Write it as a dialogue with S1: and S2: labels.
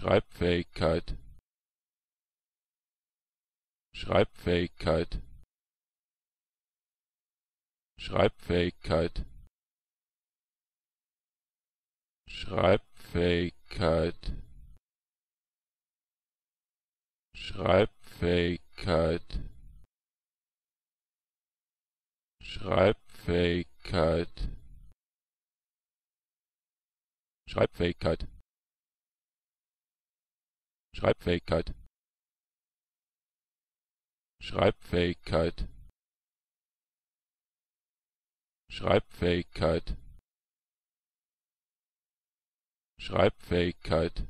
S1: Schreibfähigkeit. Schreibfähigkeit. Schreibfähigkeit. Schreibfähigkeit. Schreibfähigkeit. Schreibfähigkeit. Schreibfähigkeit Schreibfähigkeit. Schreibfähigkeit. Schreibfähigkeit. Schreibfähigkeit